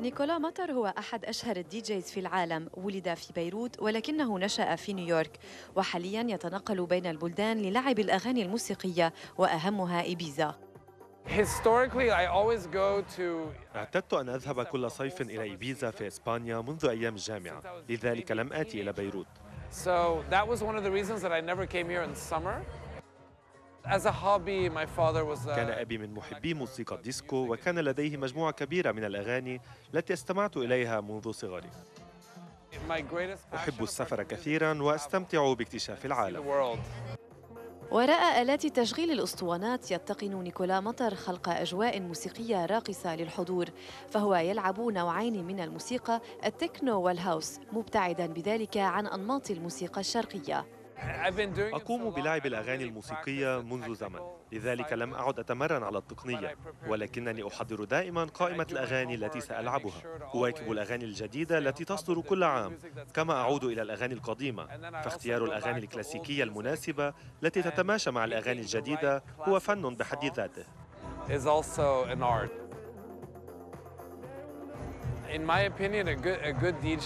نيكولا مطر هو أحد أشهر ال DJs في العالم ولد في بيروت ولكنه نشأ في نيويورك وحاليا يتنقل بين البلدان للعب الأغاني الموسيقية وأهمها to اعتدت أن أذهب كل صيف إلى إيبيزا في إسبانيا منذ أيام الجامعة لذلك لم آتي إلى بيروت So that was one of the reasons that I never came here in summer. كان أبي من محبي موسيقى الديسكو وكان لديه مجموعة كبيرة من الأغاني التي استمعت إليها منذ صغري. أحب السفر كثيرا وأستمتع باكتشاف العالم. وراء آلات تشغيل الأسطوانات يتقن نيكولا مطر خلق أجواء موسيقية راقصة للحضور فهو يلعب نوعين من الموسيقى التكنو والهاوس مبتعدا بذلك عن أنماط الموسيقى الشرقية. أقوم بلعب الأغاني الموسيقية منذ زمن. لذلك لم. أعد أتمرن على التقنية. ولكنني أحضر دائما قائمة الأغاني التي سألعبها. أواكب الأغاني الجديدة التي تصدر كل عام. كما أعود إلى الأغاني القديمة. فاختيار الأغاني الكلاسيكية المناسبة التي تتماشى مع الأغاني الجديدة هو فن بحد ذاته.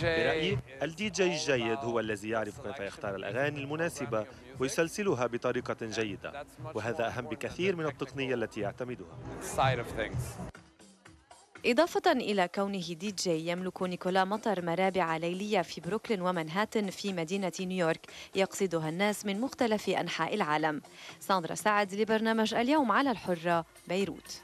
برأيي الدي جي الجيد هو الذي يعرف كيف يختار الأغاني المناسبة ويسلسلها بطريقة جيدة. وهذا أهم بكثير من التقنية التي يعتمدها. إضافة إلى كونه دي جي يملك نيكولا مطر مرابع ليلية في بروكلين ومنهاتن في مدينة نيويورك يقصدها الناس من مختلف أنحاء العالم. ساندرا سعد لبرنامج اليوم على الحرة بيروت.